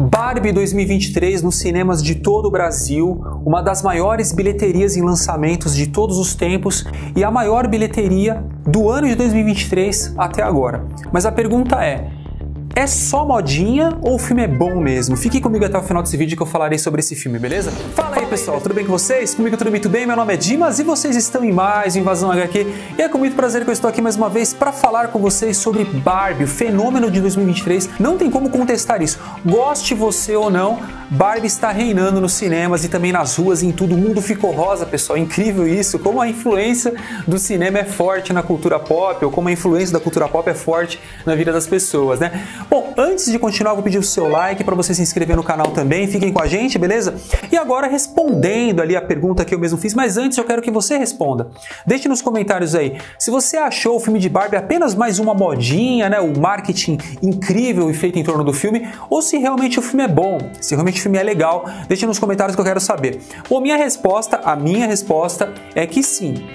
Barbie 2023 nos cinemas de todo o Brasil, uma das maiores bilheterias em lançamentos de todos os tempos e a maior bilheteria do ano de 2023 até agora. Mas a pergunta é: é só modinha ou o filme é bom mesmo? Fique comigo até o final desse vídeo que eu falarei sobre esse filme, beleza? Fala aí pessoal, tudo bem com vocês? Comigo tudo muito bem, meu nome é Dimas e vocês estão em mais Invasão HQ e é com muito prazer que eu estou aqui mais uma vez para falar com vocês sobre Barbie, o fenômeno de 2023. Não tem como contestar isso. Goste você ou não, Barbie está reinando nos cinemas e também nas ruas e em tudo. O mundo ficou rosa, pessoal. Incrível isso. Como a influência do cinema é forte na cultura pop, ou como a influência da cultura pop é forte na vida das pessoas, né? Bom, antes de continuar, vou pedir o seu like para você se inscrever no canal também. Fiquem com a gente, beleza? E agora respondendo ali a pergunta que eu mesmo fiz, mas antes eu quero que você responda. Deixe nos comentários aí se você achou o filme de Barbie apenas mais uma modinha, né? O marketing incrível e feito em torno do filme, ou se realmente o filme é bom, se realmente esse filme é legal? Deixe nos comentários que eu quero saber. Bom, minha resposta, a minha resposta é que sim.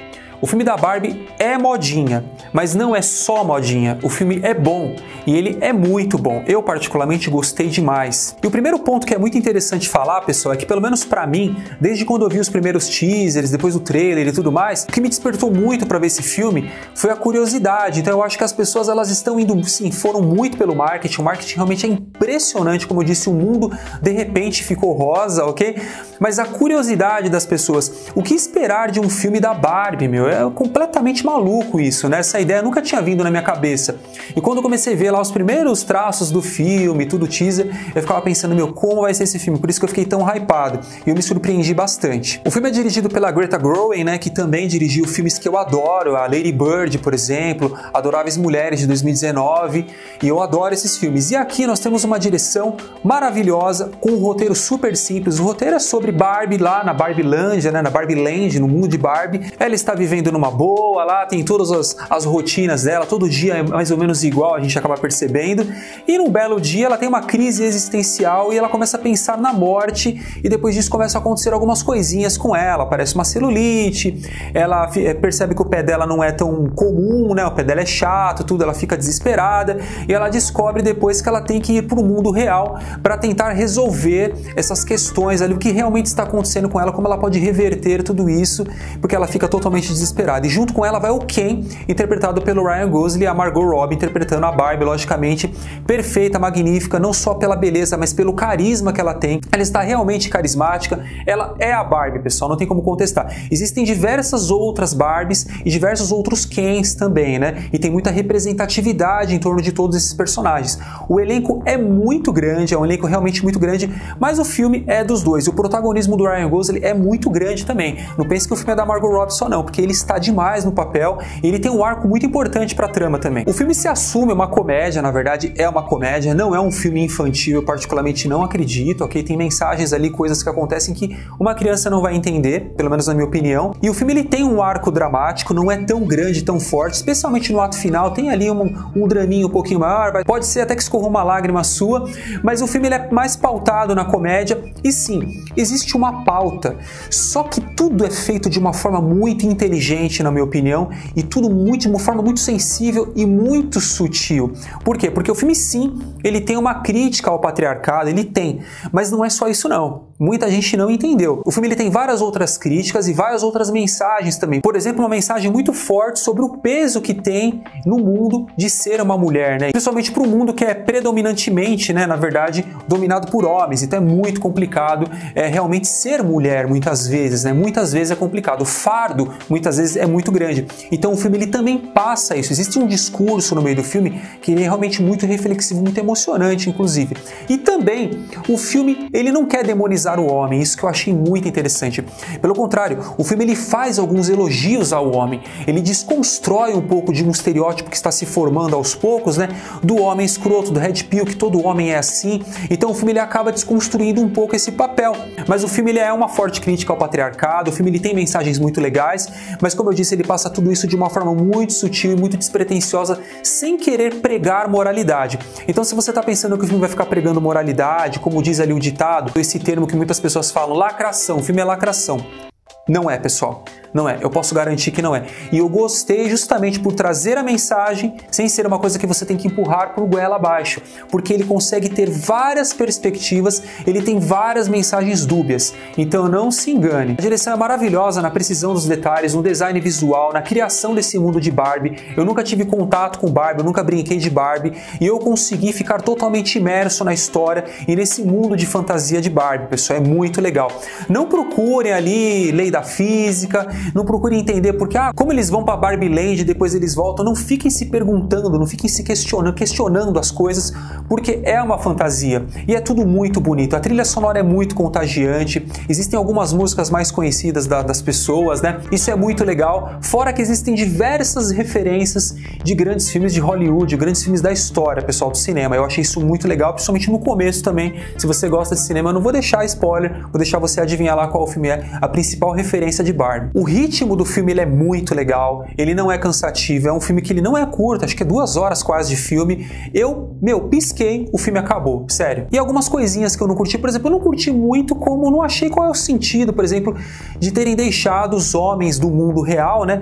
O filme da Barbie é modinha, mas não é só modinha. O filme é bom e ele é muito bom. Eu particularmente gostei demais. E o primeiro ponto que é muito interessante falar, pessoal, é que pelo menos para mim, desde quando eu vi os primeiros teasers, depois do trailer e tudo mais, o que me despertou muito para ver esse filme foi a curiosidade. Então eu acho que as pessoas elas estão indo, sim, foram muito pelo marketing. O marketing realmente é impressionante, como eu disse, o mundo de repente ficou rosa, ok? Mas a curiosidade das pessoas, o que esperar de um filme da Barbie, meu? É completamente maluco isso, né? Essa ideia nunca tinha vindo na minha cabeça. E quando eu comecei a ver lá os primeiros traços do filme, tudo teaser, eu ficava pensando, meu, como vai ser esse filme? Por isso que eu fiquei tão hypado. E eu me surpreendi bastante. O filme é dirigido pela Greta Gerwig, né? Que também dirigiu filmes que eu adoro, a Lady Bird, por exemplo, Adoráveis Mulheres de 2019. E eu adoro esses filmes. E aqui nós temos uma direção maravilhosa, com um roteiro super simples. O roteiro é sobre Barbie lá na Barbie Land, né? Na Barbie Land, no mundo de Barbie. Ela está vivendo vivendo numa boa, lá tem todas as, as rotinas dela, todo dia é mais ou menos igual, a gente acaba percebendo. E num belo dia ela tem uma crise existencial e ela começa a pensar na morte, e depois disso começa a acontecer algumas coisinhas com ela. Parece uma celulite, ela eh, percebe que o pé dela não é tão comum, né? O pé dela é chato, tudo, ela fica desesperada e ela descobre depois que ela tem que ir para o mundo real para tentar resolver essas questões ali, o que realmente está acontecendo com ela, como ela pode reverter tudo isso, porque ela fica totalmente desesperada E junto com ela vai o Ken, interpretado pelo Ryan Gosling, e a Margot Robbie interpretando a Barbie, logicamente perfeita, magnífica, não só pela beleza, mas pelo carisma que ela tem. Ela está realmente carismática. Ela é a Barbie, pessoal, não tem como contestar. Existem diversas outras Barbies e diversos outros Kens também, né? E tem muita representatividade em torno de todos esses personagens. O elenco é muito grande, é um elenco realmente muito grande, mas o filme é dos dois. E o protagonismo do Ryan Gosling é muito grande também. Não pense que o filme é da Margot Robbie só não, porque ele está demais no papel e ele tem um arco muito importante para a trama também. O filme se assume uma comédia, na verdade é uma comédia, não é um filme infantil, eu particularmente não acredito, ok? Tem mensagens ali, coisas que acontecem que uma criança não vai entender, pelo menos na minha opinião. E o filme ele tem um arco dramático, não é tão grande, tão forte, especialmente no ato final, tem ali um, um draminho um pouquinho maior, pode ser até que escorra uma lágrima sua, mas o filme ele é mais pautado na comédia e sim, existe uma pauta, só que tudo é feito de uma forma muito inteligente inteligente, na minha opinião, e tudo muito de uma forma muito sensível e muito sutil. Por quê? Porque o filme sim, ele tem uma crítica ao patriarcado, ele tem, mas não é só isso não. Muita gente não entendeu. O filme ele tem várias outras críticas e várias outras mensagens também. Por exemplo, uma mensagem muito forte sobre o peso que tem no mundo de ser uma mulher, né? Principalmente para o mundo que é predominantemente, né, na verdade, dominado por homens. Então é muito complicado é, realmente ser mulher muitas vezes, né? Muitas vezes é complicado. O fardo muitas vezes vezes é muito grande. Então o filme ele também passa isso. Existe um discurso no meio do filme que é realmente muito reflexivo, muito emocionante, inclusive. E também o filme ele não quer demonizar o homem, isso que eu achei muito interessante. Pelo contrário, o filme ele faz alguns elogios ao homem. Ele desconstrói um pouco de um estereótipo que está se formando aos poucos, né? Do homem escroto, do red pill, que todo homem é assim. Então o filme ele acaba desconstruindo um pouco esse papel. Mas o filme ele é uma forte crítica ao patriarcado. O filme ele tem mensagens muito legais, mas como eu disse, ele passa tudo isso de uma forma muito sutil e muito despretensiosa, sem querer pregar moralidade. Então, se você está pensando que o filme vai ficar pregando moralidade, como diz ali o ditado, esse termo que muitas pessoas falam, lacração, o filme é lacração. Não é, pessoal. Não é, eu posso garantir que não é. E eu gostei justamente por trazer a mensagem sem ser uma coisa que você tem que empurrar por goela abaixo, porque ele consegue ter várias perspectivas, ele tem várias mensagens dúbias. Então não se engane. A direção é maravilhosa na precisão dos detalhes, no design visual, na criação desse mundo de Barbie. Eu nunca tive contato com Barbie, eu nunca brinquei de Barbie e eu consegui ficar totalmente imerso na história e nesse mundo de fantasia de Barbie, pessoal. É muito legal. Não procurem ali lei da física, não procurem entender porque, ah, como eles vão para Barbie Land e depois eles voltam. Não fiquem se perguntando, não fiquem se questionando, questionando as coisas, porque é uma fantasia e é tudo muito bonito. A trilha sonora é muito contagiante, existem algumas músicas mais conhecidas da, das pessoas, né? Isso é muito legal. Fora que existem diversas referências de grandes filmes de Hollywood, grandes filmes da história, pessoal, do cinema. Eu achei isso muito legal, principalmente no começo também. Se você gosta de cinema, eu não vou deixar spoiler, vou deixar você adivinhar lá qual filme é a principal referência de Barbie. O ritmo do filme ele é muito legal, ele não é cansativo, é um filme que ele não é curto, acho que é duas horas quase de filme. Eu, meu, pisquei, o filme acabou, sério. E algumas coisinhas que eu não curti, por exemplo, eu não curti muito como não achei qual é o sentido, por exemplo, de terem deixado os homens do mundo real, né,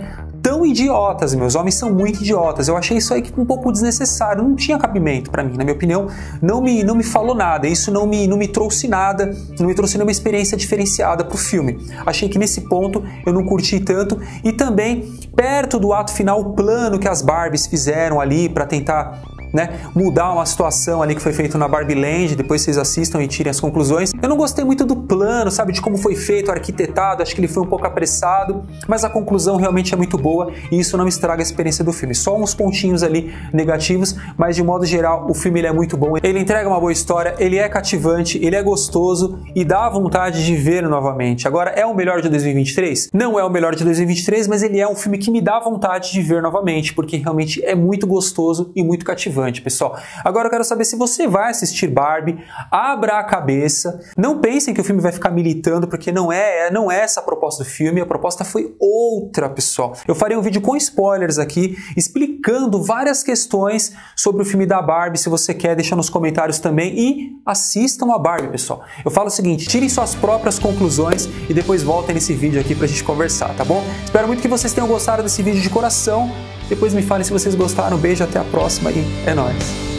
tão idiotas, meus homens são muito idiotas. Eu achei isso aí um pouco desnecessário, não tinha cabimento para mim, na minha opinião, não me, não me falou nada, isso não me, não me trouxe nada, não me trouxe nenhuma experiência diferenciada pro filme. Achei que nesse ponto eu não curti tanto e também perto do ato final o plano que as Barbies fizeram ali para tentar né, mudar uma situação ali que foi feito na Barbie Land, depois vocês assistam e tirem as conclusões. Eu não gostei muito do plano, sabe, de como foi feito, arquitetado, acho que ele foi um pouco apressado, mas a conclusão realmente é muito boa e isso não estraga a experiência do filme. Só uns pontinhos ali negativos, mas de modo geral o filme é muito bom. Ele entrega uma boa história, ele é cativante, ele é gostoso e dá vontade de ver novamente. Agora, é o melhor de 2023? Não é o melhor de 2023, mas ele é um filme que me dá vontade de ver novamente, porque realmente é muito gostoso e muito cativante, pessoal. Agora eu quero saber se você vai assistir Barbie, abra a cabeça, não pensem que o filme vai ficar militando, porque não é, não é essa a proposta do filme, a proposta foi outra, pessoal. Eu farei um vídeo com spoilers aqui, explicando várias questões sobre o filme da Barbie, se você quer, deixa nos comentários também e assistam a Barbie, pessoal. Eu falo o seguinte, tirem suas próprias conclusões e depois voltem nesse vídeo aqui pra gente conversar, tá bom? Espero muito que vocês tenham gostado desse vídeo de coração. Depois me falem se vocês gostaram. Beijo, até a próxima e é nóis!